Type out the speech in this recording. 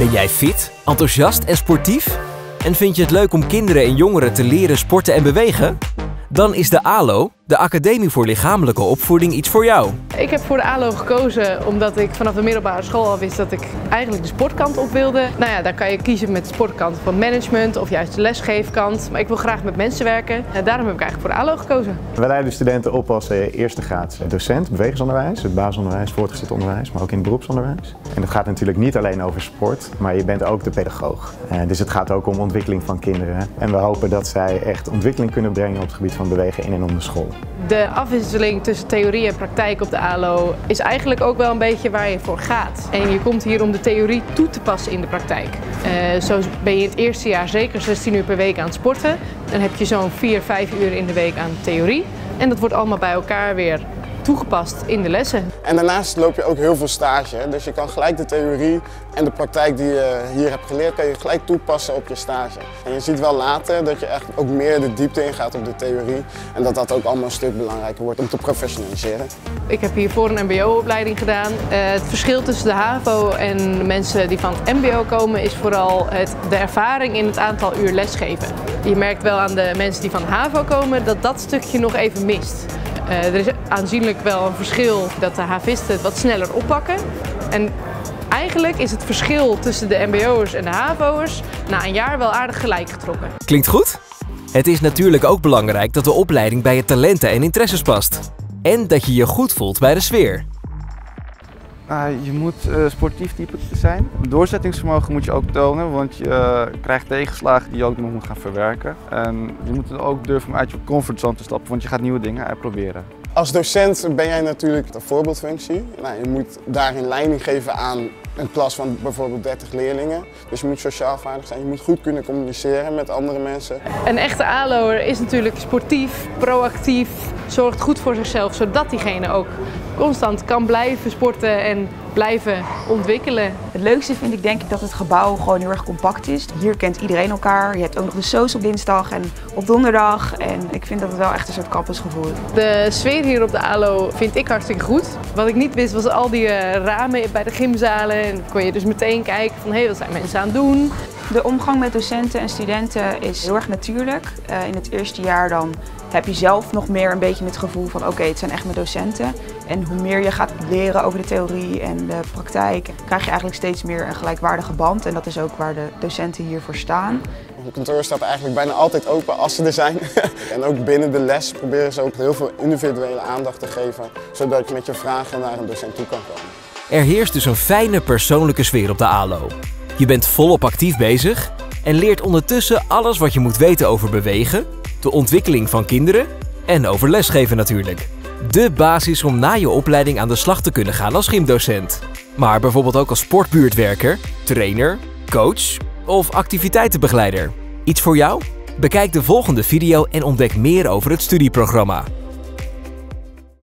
Ben jij fit, enthousiast en sportief? En vind je het leuk om kinderen en jongeren te leren sporten en bewegen? Dan is de ALO, de Academie voor Lichamelijke Opvoeding, iets voor jou. Ik heb voor de ALO gekozen omdat ik vanaf de middelbare school al wist dat ik eigenlijk de sportkant op wilde. Nou ja, dan kan je kiezen met de sportkant van management of juist de lesgeefkant. Maar ik wil graag met mensen werken en daarom heb ik eigenlijk voor de ALO gekozen. We leiden studenten op als eh, eerste graad docent, bewegingsonderwijs, het basisonderwijs, voortgezet onderwijs, maar ook in het beroepsonderwijs. En het gaat natuurlijk niet alleen over sport, maar je bent ook de pedagoog. Eh, dus het gaat ook om ontwikkeling van kinderen. En we hopen dat zij echt ontwikkeling kunnen brengen op het gebied van bewegen in en om de school. De afwisseling tussen theorie en praktijk op de ALO is eigenlijk ook wel een beetje waar je voor gaat. En je komt hier om de theorie toe te passen in de praktijk. Uh, zo ben je het eerste jaar zeker 16 uur per week aan het sporten. Dan heb je zo'n 4, 5 uur in de week aan theorie. En dat wordt allemaal bij elkaar weer toegepast in de lessen. En daarnaast loop je ook heel veel stage. Dus je kan gelijk de theorie en de praktijk die je hier hebt geleerd, kan je gelijk toepassen op je stage. En je ziet wel later dat je echt ook meer de diepte ingaat op de theorie. En dat dat ook allemaal een stuk belangrijker wordt om te professionaliseren. Ik heb hiervoor een mbo-opleiding gedaan. Eh, het verschil tussen de HAVO en mensen die van het mbo komen is vooral het, de ervaring in het aantal uur lesgeven. Je merkt wel aan de mensen die van HAVO komen dat dat stukje nog even mist. Uh, er is aanzienlijk wel een verschil dat de havisten het wat sneller oppakken. En eigenlijk is het verschil tussen de mbo'ers en de havo'ers na een jaar wel aardig gelijk getrokken. Klinkt goed? Het is natuurlijk ook belangrijk dat de opleiding bij je talenten en interesses past. En dat je je goed voelt bij de sfeer. Nou, je moet uh, sportief type zijn. Doorzettingsvermogen moet je ook tonen, want je uh, krijgt tegenslagen die je ook nog moet gaan verwerken. En je moet ook durven om uit je comfortzone te stappen, want je gaat nieuwe dingen uitproberen. Als docent ben jij natuurlijk de voorbeeldfunctie. Nou, je moet daarin leiding geven aan een klas van bijvoorbeeld 30 leerlingen. Dus je moet sociaal vaardig zijn, je moet goed kunnen communiceren met andere mensen. Een echte ALO'er is natuurlijk sportief, proactief, zorgt goed voor zichzelf, zodat diegene ook constant kan blijven sporten en blijven ontwikkelen. Het leukste vind ik denk ik dat het gebouw gewoon heel erg compact is. Hier kent iedereen elkaar. Je hebt ook nog de SOS op dinsdag en op donderdag. En ik vind dat het wel echt een soort campusgevoel. De sfeer hier op de ALO vind ik hartstikke goed. Wat ik niet wist was al die eh, ramen bij de gymzalen. En kon je dus meteen kijken van hé, hey, wat zijn mensen aan het doen. De omgang met docenten en studenten is heel erg natuurlijk. Uh, in het eerste jaar dan heb je zelf nog meer een beetje het gevoel van oké, het zijn echt mijn docenten. En hoe meer je gaat leren over de theorie en de praktijk, krijg je eigenlijk steeds meer een gelijkwaardige band. En dat is ook waar de docenten hiervoor staan. De kantoor staat eigenlijk bijna altijd open als ze er zijn. en ook binnen de les proberen ze ook heel veel individuele aandacht te geven, zodat je met je vragen naar een docent toe kan komen. Er heerst dus een fijne persoonlijke sfeer op de ALO. Je bent volop actief bezig en leert ondertussen alles wat je moet weten over bewegen, de ontwikkeling van kinderen en over lesgeven natuurlijk. De basis om na je opleiding aan de slag te kunnen gaan als gymdocent. Maar bijvoorbeeld ook als sportbuurtwerker, trainer, coach of activiteitenbegeleider. Iets voor jou? Bekijk de volgende video en ontdek meer over het studieprogramma.